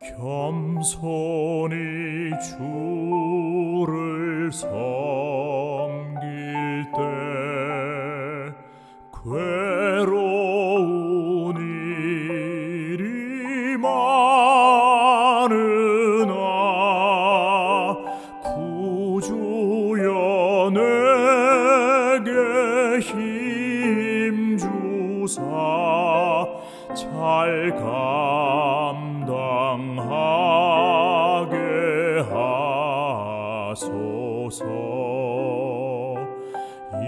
겸손히 주를 섬길 때 괴로운 일이 많으나 구주여 내게 힘 주사 잘감 하소서.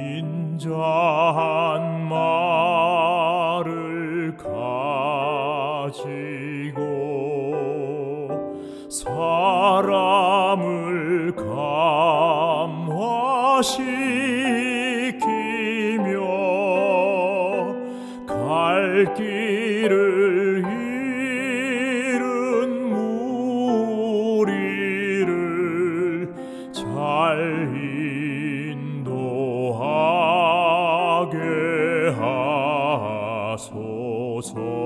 인자한 말을 가지고 사람을 감화시키며 갈길 소서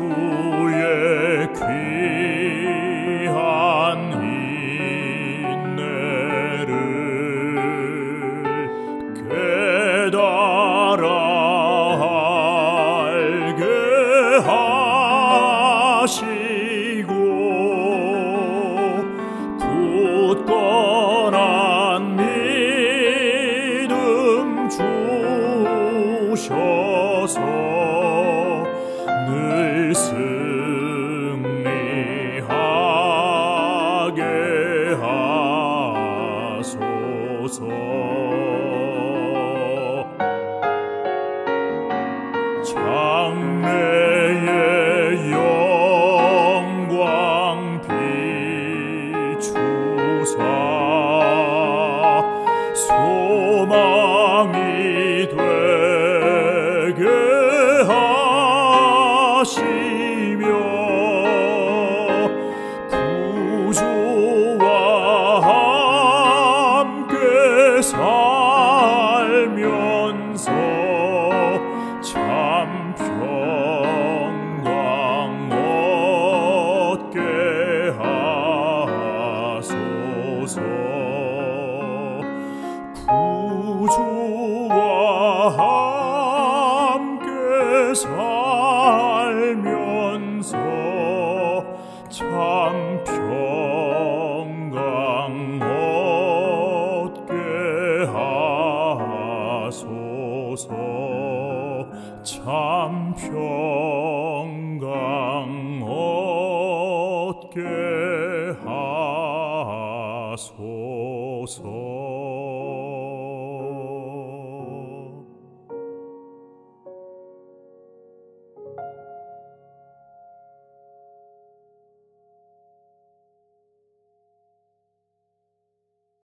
주의 귀한 인내를 깨달아 알게 하시고 굳건한 믿음 주셔서 늘 하 참 평강 얻게 하소서. 참 평강 얻게 하소서